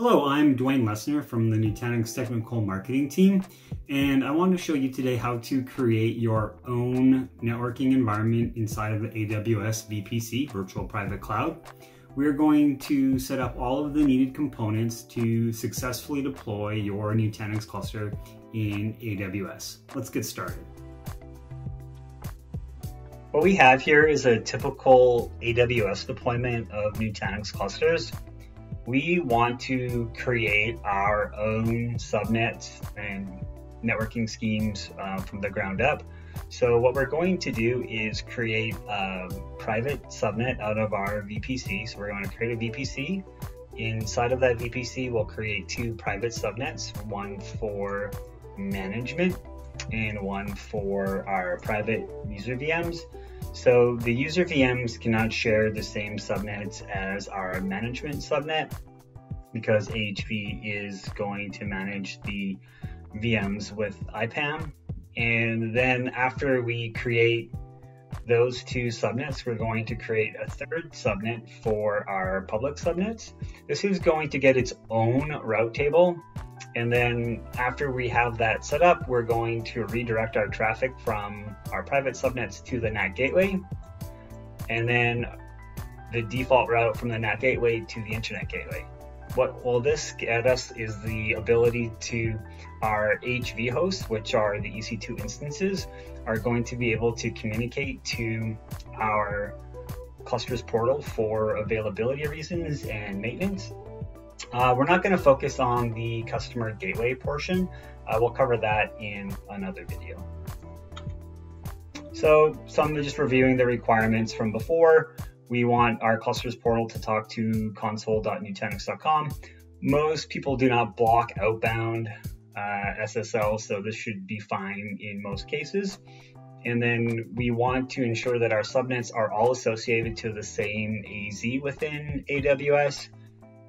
Hello, I'm Dwayne Lessner from the Nutanix Technical Marketing Team, and I want to show you today how to create your own networking environment inside of the AWS VPC, Virtual Private Cloud. We're going to set up all of the needed components to successfully deploy your Nutanix cluster in AWS. Let's get started. What we have here is a typical AWS deployment of Nutanix clusters. We want to create our own subnets and networking schemes uh, from the ground up. So what we're going to do is create a private subnet out of our VPC. So we're going to create a VPC. Inside of that VPC, we'll create two private subnets, one for management and one for our private user VMs. So the user VMs cannot share the same subnets as our management subnet because AHV is going to manage the VMs with IPAM. And then after we create those two subnets, we're going to create a third subnet for our public subnets. This is going to get its own route table and then after we have that set up, we're going to redirect our traffic from our private subnets to the NAT gateway. And then the default route from the NAT gateway to the internet gateway. What will this get us is the ability to AHV hosts, which are the EC2 instances, are going to be able to communicate to our clusters portal for availability reasons and maintenance. Uh, we're not going to focus on the customer gateway portion. Uh, we'll cover that in another video. So some just reviewing the requirements from before. We want our clusters portal to talk to console.nutanix.com. Most people do not block outbound uh, SSL, so this should be fine in most cases. And then we want to ensure that our subnets are all associated to the same AZ within AWS.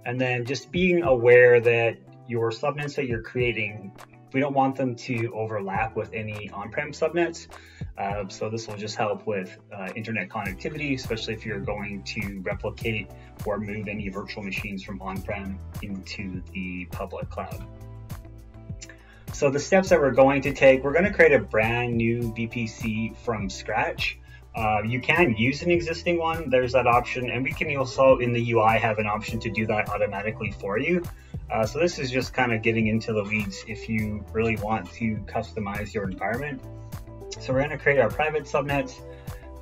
And then just being aware that your subnets that you're creating, we don't want them to overlap with any on-prem subnets. Uh, so this will just help with uh, internet connectivity, especially if you're going to replicate or move any virtual machines from on-prem into the public cloud. So the steps that we're going to take, we're going to create a brand new VPC from scratch. Uh, you can use an existing one, there's that option, and we can also in the UI have an option to do that automatically for you. Uh, so this is just kind of getting into the weeds if you really want to customize your environment. So we're going to create our private subnets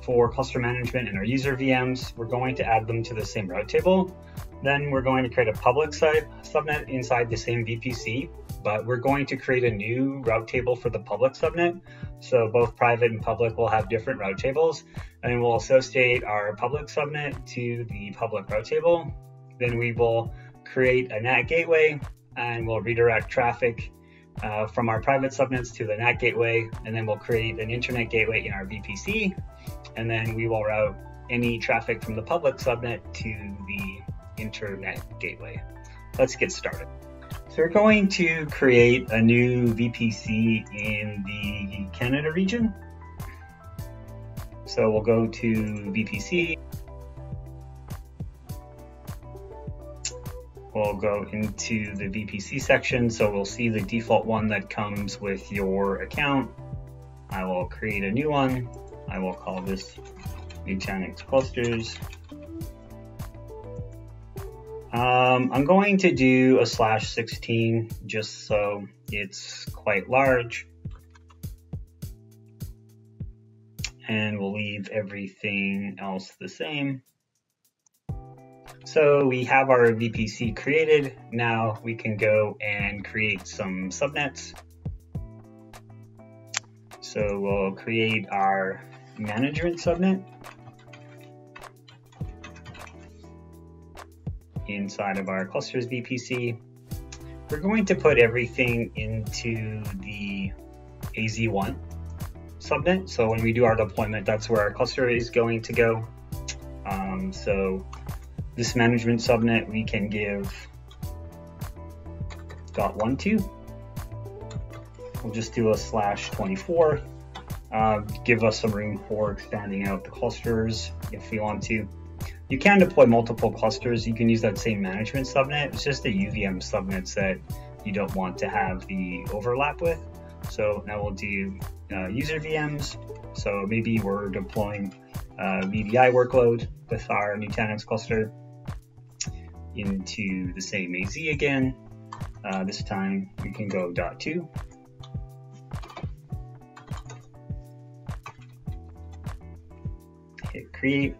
for cluster management and our user VMs. We're going to add them to the same route table. Then we're going to create a public site subnet inside the same VPC but we're going to create a new route table for the public subnet. So both private and public will have different route tables and we'll associate our public subnet to the public route table. Then we will create a NAT gateway and we'll redirect traffic uh, from our private subnets to the NAT gateway. And then we'll create an internet gateway in our VPC. And then we will route any traffic from the public subnet to the internet gateway. Let's get started. We're going to create a new VPC in the Canada region. So we'll go to VPC. We'll go into the VPC section. So we'll see the default one that comes with your account. I will create a new one. I will call this Nutanix clusters. Um, I'm going to do a slash 16 just so it's quite large. And we'll leave everything else the same. So we have our VPC created. Now we can go and create some subnets. So we'll create our management subnet. Inside of our clusters VPC. We're going to put everything into the AZ1 subnet. So when we do our deployment, that's where our cluster is going to go. Um, so this management subnet, we can give dot one two. We'll just do a slash 24. Uh, give us some room for expanding out the clusters if we want to. You can deploy multiple clusters. You can use that same management subnet. It's just the UVM subnets that you don't want to have the overlap with. So now we'll do uh, user VMs. So maybe we're deploying uh, VDI workload with our Nutanix cluster into the same AZ again. Uh, this time we can go dot two. Hit create.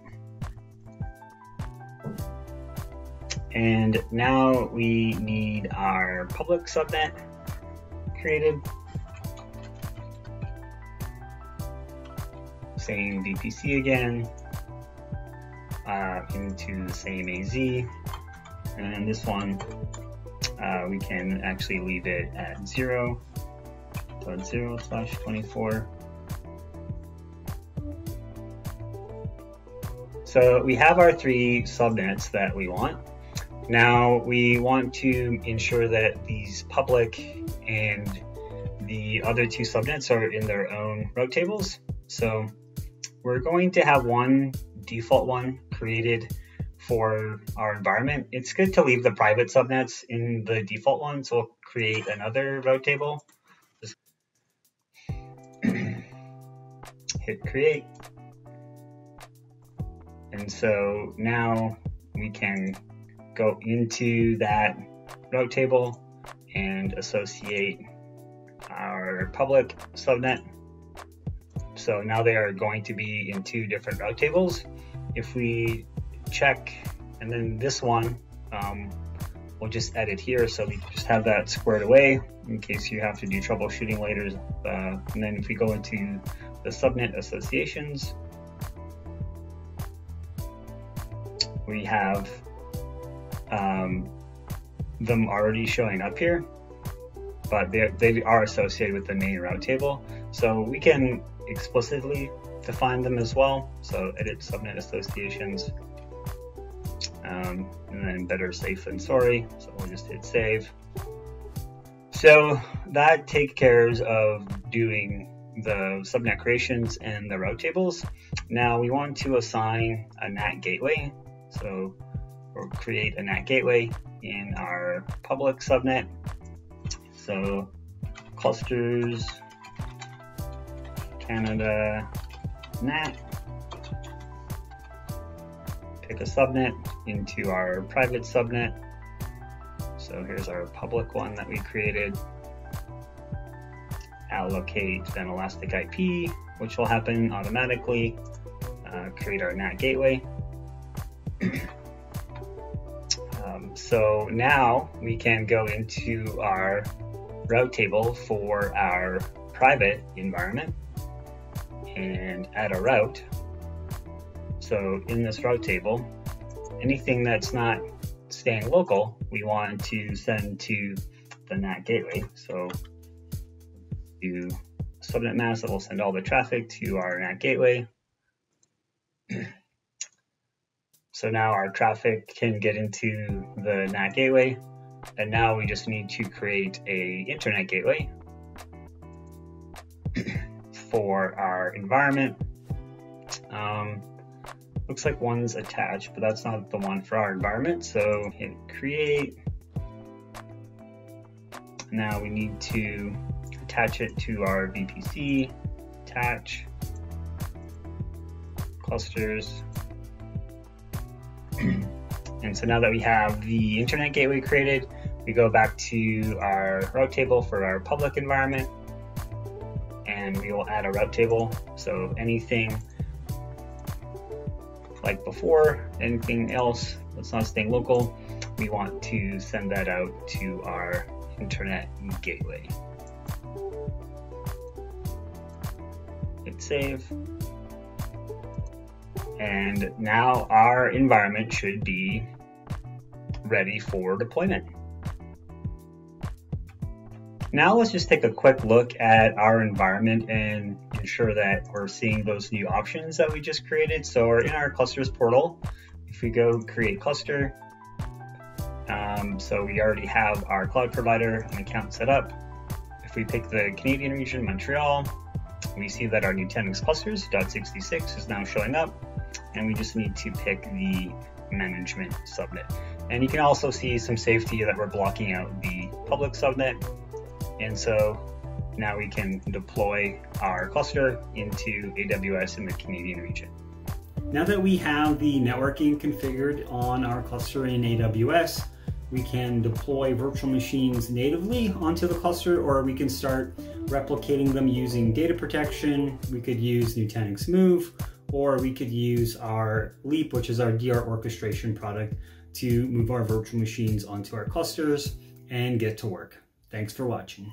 And now we need our public subnet created. Same VPC again, uh, into the same AZ. And this one, uh, we can actually leave it at 0, dot 0 slash 24. So we have our three subnets that we want. Now we want to ensure that these public and the other two subnets are in their own route tables. So we're going to have one default one created for our environment. It's good to leave the private subnets in the default one, so we'll create another route table. Just hit create. And so now we can go into that route table and associate our public subnet. So now they are going to be in two different route tables. If we check, and then this one, um, we'll just edit here so we just have that squared away in case you have to do troubleshooting later. Uh, and then if we go into the subnet associations, we have um, them already showing up here, but they are associated with the main route table. So we can explicitly define them as well. So edit subnet associations, um, and then better safe than sorry. So we'll just hit save. So that takes care of doing the subnet creations and the route tables. Now we want to assign a NAT gateway. So or create a NAT gateway in our public subnet. So clusters, Canada, NAT, pick a subnet into our private subnet. So here's our public one that we created. Allocate an elastic IP, which will happen automatically. Uh, create our NAT gateway. So now we can go into our route table for our private environment and add a route. So in this route table, anything that's not staying local, we want to send to the NAT gateway. So do subnet mask that will send all the traffic to our NAT gateway. So now our traffic can get into the NAT gateway. And now we just need to create a internet gateway for our environment. Um, looks like one's attached, but that's not the one for our environment. So hit create. Now we need to attach it to our VPC, attach, clusters, and so now that we have the internet gateway created, we go back to our route table for our public environment and we will add a route table. So anything like before, anything else that's not staying local, we want to send that out to our internet gateway. Hit save. And now our environment should be ready for deployment. Now let's just take a quick look at our environment and ensure that we're seeing those new options that we just created. So we're in our clusters portal. If we go create cluster, um, so we already have our cloud provider and account set up. If we pick the Canadian region, Montreal, we see that our Nutanix clusters.66 is now showing up. And we just need to pick the management subnet. And you can also see some safety that we're blocking out the public subnet. And so now we can deploy our cluster into AWS in the Canadian region. Now that we have the networking configured on our cluster in AWS, we can deploy virtual machines natively onto the cluster or we can start replicating them using data protection. We could use Nutanix Move or we could use our Leap, which is our DR orchestration product to move our virtual machines onto our clusters and get to work. Thanks for watching.